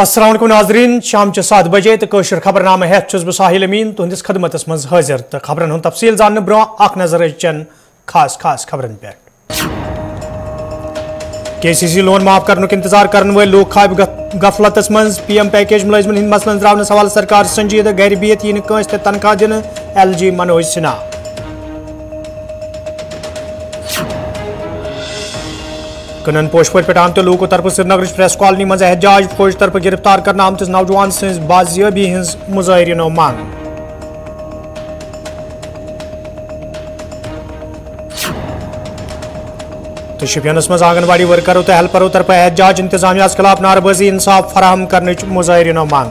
असलम नाजरीन, शाम सात बजे तो खबरनामा बह साहिल अमीन। तुंदिस खदमत मज हाजिर तो खबरन हूँ तफसील जान ब्रो नज़र चन खास खास खबरन पे। के सी सी लोन माफ़ करने इंतज़ार करने वाले लोग खाब गफलत मज। पी एम पैकेज मुलजमन हंद मसलन द्राव सवाल सरकार संजीद गर बिहत यी तनख्वाह दिन एल जी मनोज सिन्हा। कनन पोशपर पे आमत लूको तरफ़ श्रीनगर प्रेस कॉलोनी मज एहतजाज फौज तरफ़ गिरफ़्तार करना आमत नौजवान सज बाजियाबी हज मुजाहरीनो मांग। तो शुपियनस मज आंगनवाड़ी वर्करों तो हेल्परों तरफ़ एहजाज इंतजामिया खिलाफ नारबजी इंसाफ फराहम करने मुजाहरीनो मांग।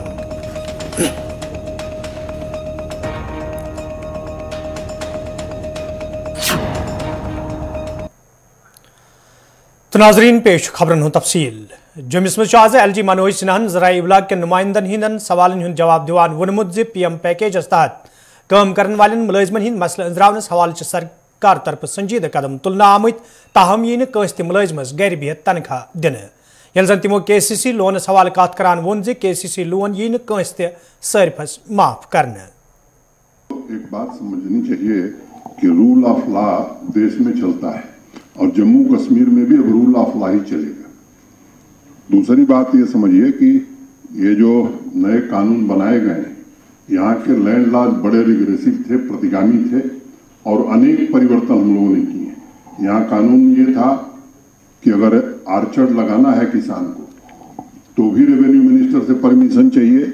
नाजरीन, पेश खबरन हूँ तफसील। जमिस मज एल जी मनोज सिन्हन जराए इबलाग के नुमाइंदन हंदन सवालन हूँ जवाब दिवान वोनमुत जि पी एम पैकेजस तहत काम कर वाले मुलजमन हंद मसल अंजरावनस हवाले सरकार तरफ़ संजीद कदम तुलना आमत ताहम यी कंस त मुलजमस गर बिहत तनख्वाह दिन। ये जन तमो के सी सी लोनस हवाले कत करान वोन जि के सी सी लोन यी त सारिफस माफ़ करने। एक बात समझनी चाहिए कि रूल ऑफ़ लॉ देश में चलता है। और जम्मू कश्मीर में भी अब रूल ऑफ़ लॉ ही चलेगा। दूसरी बात ये समझिए कि ये जो नए कानून बनाए गए हैं, यहाँ के लैंड लॉज बड़े रिग्रेसिव थे, प्रतिगामी थे और अनेक परिवर्तन हम लोगों ने किए यहाँ कानून ये था कि अगर आर्चर्ड लगाना है किसान को तो भी रेवेन्यू मिनिस्टर से परमिशन चाहिए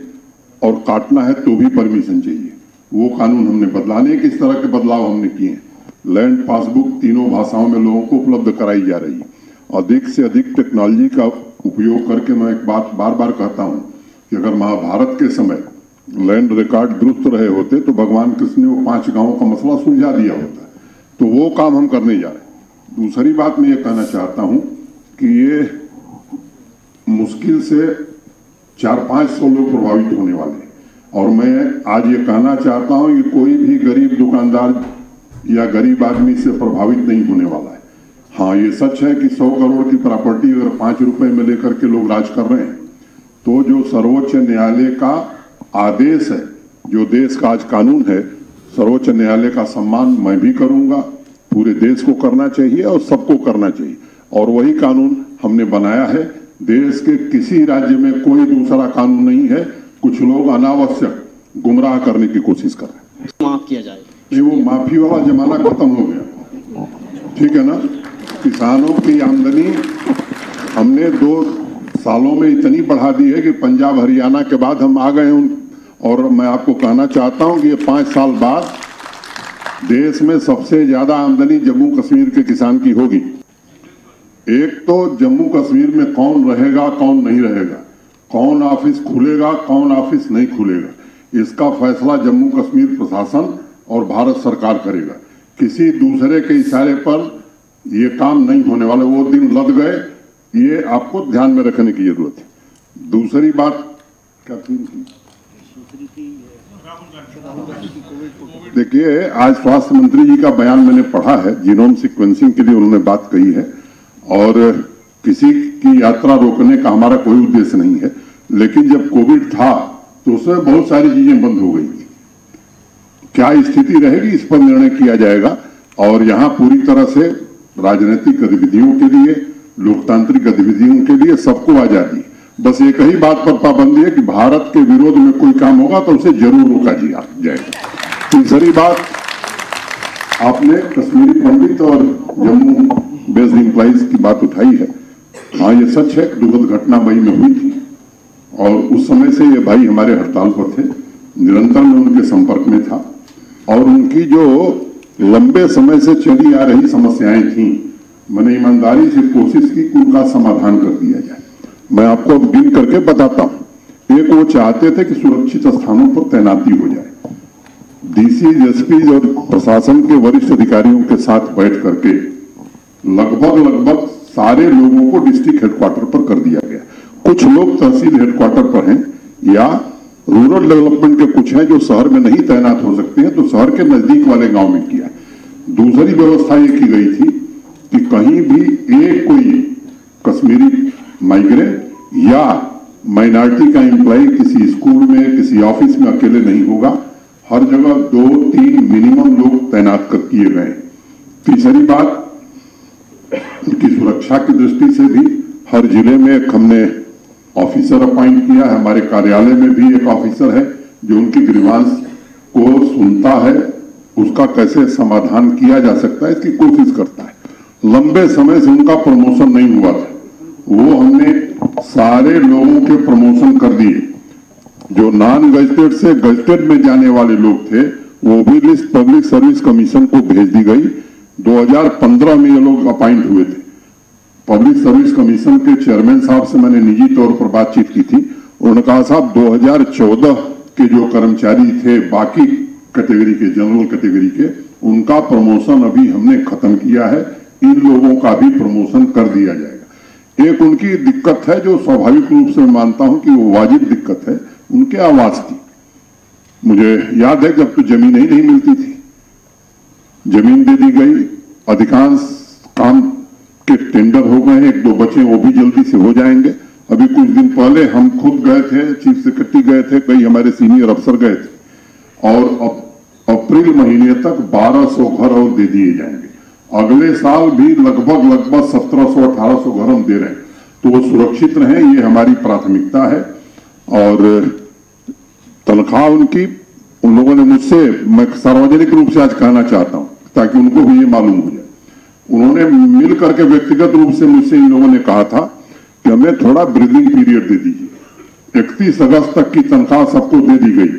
और काटना है तो भी परमिशन चाहिए। वो कानून हमने बदला, अनेक इस तरह के बदलाव हमने किए हैं। लैंड पासबुक तीनों भाषाओं में लोगों को उपलब्ध कराई जा रही है। अधिक से अधिक टेक्नोलॉजी का उपयोग करके मैं एक बात बार बार कहता हूँ कि अगर महाभारत के समय लैंड रिकॉर्ड दुरुस्त रहे होते तो भगवान कृष्ण ने वो पाँच गाँवों का मसला सुलझा दिया होता। तो वो काम हम करने जा रहे दूसरी बात मैं ये कहना चाहता हूँ कि ये मुश्किल से चार पाँच सौ लोग प्रभावित होने वाले और मैं आज ये कहना चाहता हूँ कि कोई भी गरीब दुकानदार या गरीब आदमी से प्रभावित नहीं होने वाला है। हाँ ये सच है कि सौ करोड़ की प्रॉपर्टी अगर पाँच रुपए में लेकर के लोग राज कर रहे हैं तो जो सर्वोच्च न्यायालय का आदेश है, जो देश का आज कानून है, सर्वोच्च न्यायालय का सम्मान मैं भी करूँगा। पूरे देश को करना चाहिए और सबको करना चाहिए। और वही कानून हमने बनाया है। देश के किसी राज्य में कोई दूसरा कानून नहीं है। कुछ लोग अनावश्यक गुमराह करने की कोशिश कर रहे हैं। माफ़ किया जाए ये वो माफ़ी वाला जमाना खत्म हो गया। ठीक है ना? किसानों की आमदनी हमने दो सालों में इतनी बढ़ा दी है कि पंजाब हरियाणा के बाद हम आ गए उन और मैं आपको कहना चाहता हूँ कि ये पाँच साल बाद देश में सबसे ज़्यादा आमदनी जम्मू कश्मीर के किसान की होगी। एक तो जम्मू कश्मीर में कौन रहेगा, कौन नहीं रहेगा? कौन ऑफ़िस खुलेगा, कौन ऑफ़िस नहीं खुलेगा? इसका फैसला जम्मू कश्मीर प्रशासन और भारत सरकार करेगा। किसी दूसरे के इशारे पर ये काम नहीं होने वाले, वो दिन लद गए, ये आपको ध्यान में रखने की ज़रूरत है। दूसरी बात, क्या थी? देखिए, आज स्वास्थ्य मंत्री जी का बयान मैंने पढ़ा है, जीनोम सीक्वेंसिंग के लिए उन्होंने बात कही है, और किसी की यात्रा रोकने का हमारा कोई उद्देश्य नहीं है, लेकिन जब कोविड था तो उसमें बहुत सारी चीज़ें बंद हो गई। क्या स्थिति रहेगी इस पर निर्णय किया जाएगा? और यहाँ पूरी तरह से राजनीतिक गतिविधियों के लिए, लोकतांत्रिक गतिविधियों के लिए सबको आज़ादी। बस एक ही बात पर पाबंदी है कि भारत के विरोध में कोई काम होगा तो उसे ज़रूर रोका जाएगा तीसरी बात, आपने कश्मीरी पंडित और जम्मू बेस्ड इंप्लाइज की बात उठाई है। हाँ ये सच है दुखद घटना मई में हुई थी। और उस समय से ये भाई हमारे हड़ताल पर थे, निरंतर में उनके संपर्क में था। और उनकी जो लंबे समय से चली आ रही समस्याएँ थी, मैंने ईमानदारी से कोशिश की कि उनका समाधान कर दिया जाए। मैं आपको गिन करके बताता हूँ। एक वो चाहते थे कि सुरक्षित स्थानों पर तैनाती हो जाए। डीसी एसपी और प्रशासन के वरिष्ठ अधिकारियों के साथ बैठ करके लगभग लगभग सारे लोगों को डिस्ट्रिक्ट हेडक्वार्टर पर कर दिया गया। कुछ लोग तहसील हेडक्वार्टर पर हैं या रूरल डेवलपमेंट के कुछ हैं जो शहर में नहीं तैनात हो सकते हैं तो शहर के नज़दीक वाले गाँव में किया दूसरी व्यवस्था ये की गई थी कि कहीं भी एक कोई कश्मीरी माइग्रेंट या माइनॉरिटी का एम्प्लॉय किसी स्कूल में, किसी ऑफ़िस में अकेले नहीं होगा। हर जगह दो तीन मिनिमम लोग तैनात कर किए गए तीसरी बात, उनकी सुरक्षा की दृष्टि से भी हर ज़िले में हमने ऑफिसर अपॉइंट किया है। हमारे कार्यालय में भी एक ऑफिसर है जो उनकी ग्रीवांस को सुनता है। उसका कैसे समाधान किया जा सकता है, इसकी कोशिश करता है। लंबे समय से उनका प्रमोशन नहीं हुआ था। वो हमने सारे लोगों के प्रमोशन कर दिए। जो नॉन गजटेड से गजटेड में जाने वाले लोग थे, वो भी लिस्ट पब्लिक सर्विस कमीशन को भेज दी गई। 2015 में ये लोग अपॉइंट हुए थे। पब्लिक सर्विस कमीशन के चेयरमैन साहब से मैंने निजी तौर पर बातचीत की थी उन्होंने कहा, साहब 2014 के जो कर्मचारी थे, बाकी कैटेगरी के, जनरल कैटेगरी के, उनका प्रमोशन अभी हमने खत्म किया है। इन लोगों का भी प्रमोशन कर दिया जाएगा। एक उनकी दिक्कत है जो स्वाभाविक रूप से मानता हूँ कि वो वाजिब दिक्कत है, उनके आवाज़ की। मुझे याद है जब तो ज़मीन ही नहीं मिलती थी। ज़मीन दे दी गई, अधिकांश काम के टेंडर हो गए, एक दो बचे वो भी जल्दी से हो जाएँगे। अभी कुछ दिन पहले हम खुद गए थे, चीफ सेक्रेटरी गए थे, कई हमारे सीनियर अफसर गए थे। और अप्रैल महीने तक 1200 घर और दे दिए जाएँगे। अगले साल भी लगभग लगभग 1700 1800 घर हम दे रहे हैं। तो वो सुरक्षित रहे, ये हमारी प्राथमिकता है। और तनख्वाह उनकी, उन लोगों ने मुझसे, मैं सार्वजनिक रूप से आज कहना चाहता हूँ, ताकि उनको भी ये मालूम हो उन्होंने मिल करके व्यक्तिगत रूप से मुझसे इन लोगों ने कहा था कि हमें थोड़ा ब्रीदिंग पीरियड दे दीजिए। इकतीस अगस्त तक की तनख्वाह सबको दे दी गई।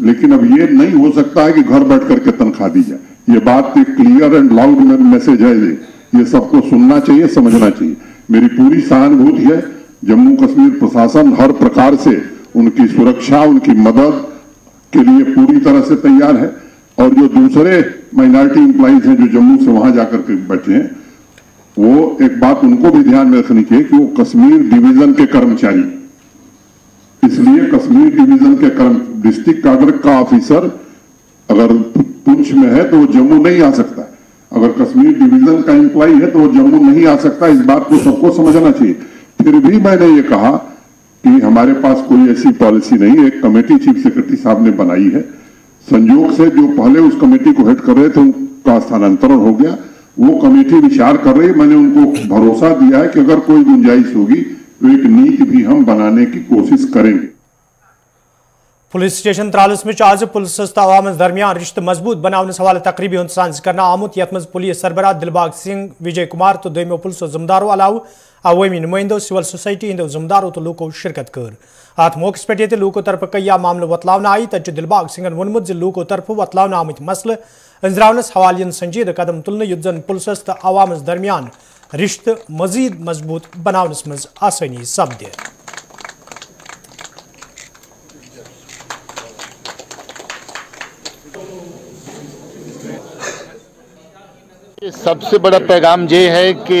लेकिन अब ये नहीं हो सकता है कि घर बैठ करके तनख्वाह दी जाए। ये बात एक क्लियर एंड लाउड मैसेज है ये। ये सबको सुनना चाहिए, समझना चाहिए। मेरी पूरी सहानुभूति है। जम्मू कश्मीर प्रशासन हर प्रकार से उनकी सुरक्षा, उनकी मदद के लिए पूरी तरह से तैयार है। और जो दूसरे माइनॉरिटी इंप्लाइज हैं जो जम्मू से वहाँ जाकर के बैठे हैं, वो एक बात उनको भी ध्यान में रखनी चाहिए कि वो कश्मीर डिवीज़न के कर्मचारी इसलिए कश्मीर डिवीज़न के कर्म, डिस्ट्रिक्ट कागरक का ऑफिसर अगर पुंछ में है तो वो जम्मू नहीं आ सकता। अगर कश्मीर डिवीज़न का एम्प्लॉय है तो वो जम्मू नहीं आ सकता। इस बात को सबको समझना चाहिए। फिर भी मैंने ये कहा कि हमारे पास कोई ऐसी पॉलिसी नहीं एक कमेटी चीफ सेक्रेटरी साहब ने बनाई है। संयोग से जो पहले उस कमेटी को हेड कर रहे थे, उनका स्थानांतरण हो गया। वो कमेटी विचार कर रही, मैंने उनको भरोसा दिया है कि अगर कोई गुंजाइश होगी तो एक नीति भी हम बनाने की कोशिश करेंगे। पुलिस स्टेशन त्रालस में आज पुलिस अवाम दरमियान रिश्त मज़बूत बनाने हवाले तकरीबी साज कर आमुत ये पुलिस सरबराह दिलबाग सिंह, विजय कुमार तो दोमो पुलिस जुमदारों अलाव अवमी नुमाइंदों सिविल सोसाइटी हंदो जुमदारों तो लूको शिरकत कर अत मौके पे ये लूको तरफ़ कई मामले वतलावन आई तथ दिलबाग सिंह वोनमुत लूको तरफ़ वतलावन आमत मसल अंजरावनस हवाल संजीद कदम तुलन युद्ध जन पुलिस तो अवाम दरमियान रिश्त मजीद मज़बूत बनावनस मज आसानी सपदे सबसे बड़ा पैगाम ये है कि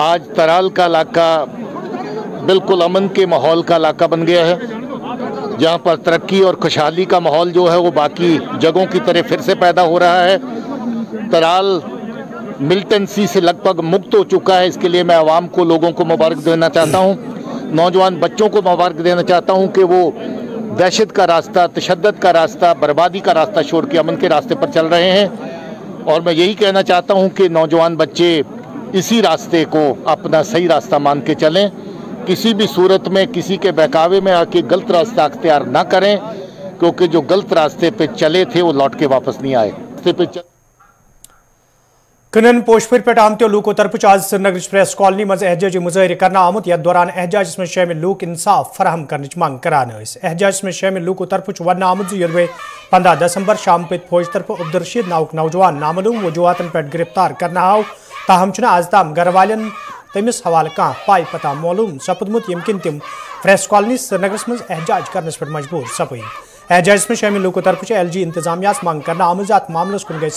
आज तराल का इलाका बिल्कुल अमन के माहौल का इलाका बन गया है, जहाँ पर तरक्की और खुशहाली का माहौल जो है वो बाकी जगहों की तरह फिर से पैदा हो रहा है। तराल मिलिटेंसी से लगभग मुक्त हो चुका है, इसके लिए मैं आवाम को लोगों को मुबारक देना चाहता हूँ, नौजवान बच्चों को मुबारक देना चाहता हूँ कि वो दहशत का रास्ता तशद का रास्ता, बर्बादी का रास्ता छोड़ के अमन के रास्ते पर चल रहे हैं। और मैं यही कहना चाहता हूँ कि नौजवान बच्चे इसी रास्ते को अपना सही रास्ता मान के चलें। किसी भी सूरत में, किसी के बहकावे में आके गलत रास्ता अख्तियार ना करें, क्योंकि जो गलत रास्ते पे चले थे, वो लौट के वापस नहीं आए। रास्ते पे चल... कनन पोशपुर पे आमत लूको तरफ़ आज श्रीनगर प्रेस कॉलोनी मज एहजाजी मुजाहरे कर आमुत यथ दौरान एहजाज में शामिल लूक इंसाफ फराहम कर मांग करान एहजाज में शामिल लूको तरफ़ वन आमुत योरवे पंद्रह दिसंबर शाम पे फौज तरफ़ अब्दुलरशीद नाउक नौजवान नामलूम वजूहतन पे गिरफ़्तार करना आव ताहम आज ताम घर वाले तमिस हवाल कह पाई पता मालूम, सपदमुत यम तम फ्रेस कॉलोनी श्रीनगर मज एहजाज करने पे मजबूर सपद एहजाज में शामिल लूको तरफ़ एल जी इंतजामिया मांग कर आमज अत मामलस कुन गई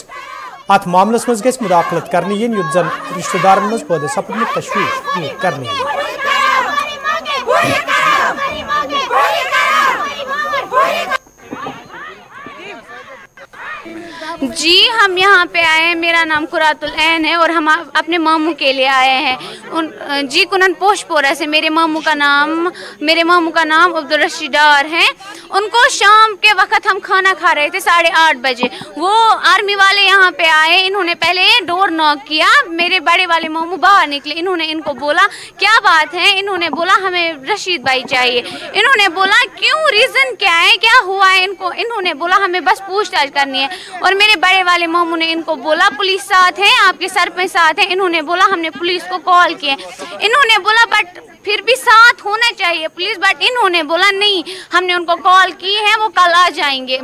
अत मामलस मज मुदाखलत करने युद्ध जन रिश्तेदार मज पौधे सपदमुत तशवीश दूर करने जी, हम यहाँ पे आए हैं। मेरा नाम कुरातुल ऐन है और हम अपने मामू के लिए आए हैं। उन, जी, कुनन पोशपोरा से मेरे मामू का नाम, मेरे मामू का नाम अब्दुल रशीद डार है। उनको शाम के वक्त हम खाना खा रहे थे साढ़े आठ बजे। वो आर्मी वाले यहाँ पे आए, इन्होंने पहले डोर नॉक किया। मेरे बड़े वाले मामू बाहर निकले। इन्होंने इनको बोला, क्या बात है? इन्होंने बोला, हमें रशीद भाई चाहिए। इन्होंने बोला, क्यों? रीज़न क्या है? क्या हुआ है इनको? इन्होंने बोला, हमें बस पूछताछ करनी है। और मेरे बड़े वाले मामू ने इनको बोला, पुलिस साथ है, आपके सर पे साथ है। इन्होंने बोला, हमने पुलिस को कॉल किया इन्होंने बोला, बट फिर भी साथ होना चाहिए पुलिस। बट इन्होंने बोला, नहीं, हमने उनको कॉल की है, वो कल आ जाएँगे।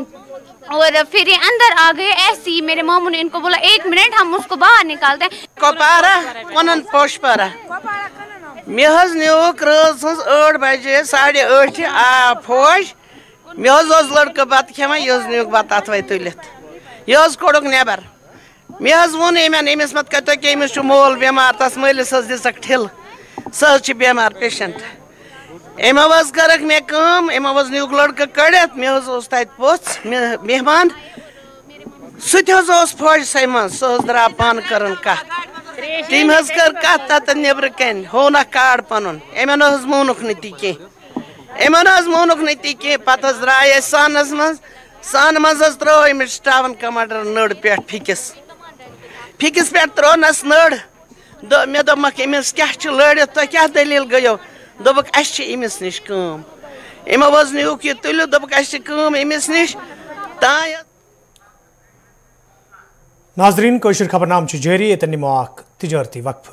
और फिर ये अंदर आ गए, ऐसी मेरे मामू ने इनको बोला, एक मिनट, हम उसको बाहर निकालते हैं। मे हज न्यूक रज बजे, साढ़े अठ आ फोज मे हज लड़कं बत खेवान यह न्यूक बत अथवे तुलित यह कोड़क नेबर मे वोन अमिस मत कतो कि अमिस मोल बेमार तस मलिस दिसक ठिल सह बेमार पेशेंट अमो करक मे अमो न्यूक लड़कः कड़ित मे ओस तत पोछ मेहमान सह फौज सै मज सह द्रा पान कर तम कर नबर कन होन कार्ड पन अमन मोनुक न ती अमन मोनुक न कह पे द्राय सानस मज सान मज त्रो अमिस स्टावन कमांडर नड़ पे फिकिस फिकिस पे त्रोनस नड़ मे दोपक अमिस क्या लड़ित तुह क्या दलील गयो दोपक अमिस नश कम यमो वज नुक यह तुलियो दोपक अमिस नश नाजरीन खबरनाम जारी ये तनिमो तजारती वक्फ